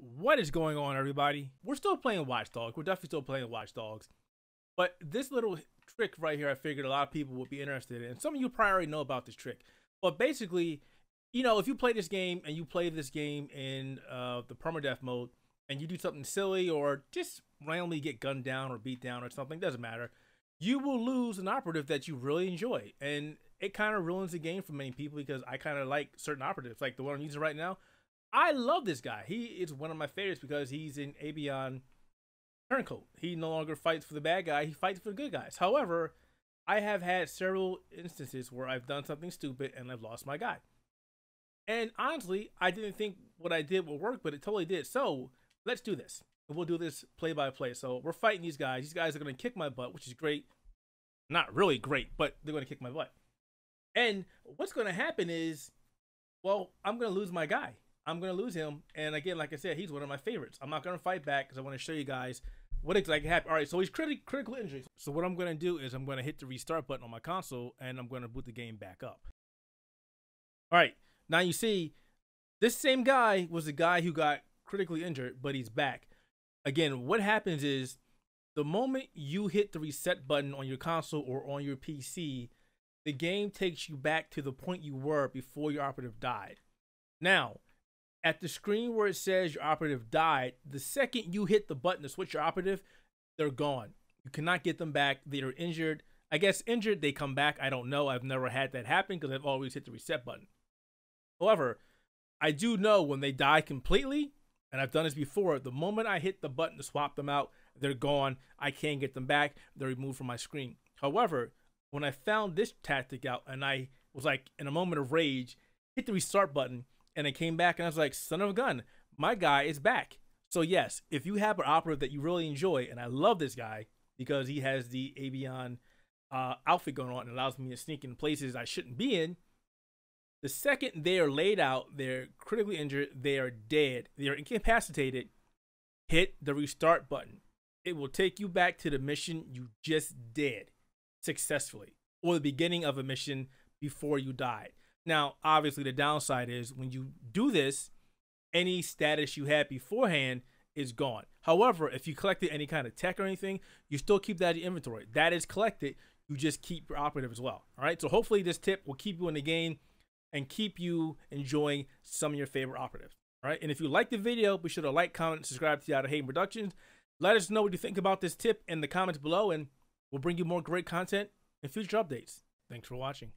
What is going on, everybody? We're still playing Watch Dogs. We're definitely still playing Watch Dogs. But this little trick right here, I figured a lot of people would be interested in. Some of you probably already know about this trick. But basically, you know, if you play this game and you play this game in uh, the permadeath mode and you do something silly or just randomly get gunned down or beat down or something, doesn't matter, you will lose an operative that you really enjoy. And it kind of ruins the game for many people because I kind of like certain operatives, like the one I'm using right now. I love this guy. He is one of my favorites because he's in Albion Turncoat. He no longer fights for the bad guy, he fights for the good guys. However, I have had several instances where I've done something stupid and I've lost my guy. And honestly, I didn't think what I did would work, but it totally did. So let's do this. We'll do this play by play. So we're fighting these guys. These guys are going to kick my butt, which is great. Not really great, but they're going to kick my butt. And what's going to happen is, well, I'm going to lose my guy. I'm to lose him. And again, like I said, he's one of my favorites. I'm not to fight back because I want to show you guys what exactly happened. All right, so he's criti- critical injury. So what I'm to do is I'm to hit the restart button on my console and I'm to boot the game back up. All right, now you see this same guy was the guy who got critically injured, but he's back. Again, what happens is the moment you hit the reset button on your console or on your PC, the game takes you back to the point you were before your operative died. Now, at the screen where it says your operative died, the second you hit the button to switch your operative, they're gone. You cannot get them back. They are injured. I guess injured, they come back. I don't know. I've never had that happen because I've always hit the reset button. However, I do know when they die completely, and I've done this before, the moment I hit the button to swap them out, they're gone. I can't get them back. They're removed from my screen. However, when I found this tactic out and I was like in a moment of rage, hit the restart button and it came back and I was like, son of a gun, my guy is back. So yes, if you have an operative that you really enjoy, and I love this guy because he has the Albion uh, outfit going on and allows me to sneak in places I shouldn't be in. The second they are laid out, they're critically injured, they are dead, they are incapacitated, hit the restart button. It will take you back to the mission you just did successfully or the beginning of a mission before you died. Now, obviously, the downside is when you do this, any status you had beforehand is gone. However, if you collected any kind of tech or anything, you still keep that in inventory. That is collected. You just keep your operative as well. All right. So hopefully this tip will keep you in the game and keep you enjoying some of your favorite operatives. All right. And if you like the video, be sure to like, comment, subscribe to Outerhaven Productions. Let us know what you think about this tip in the comments below, and we'll bring you more great content and future updates. Thanks for watching.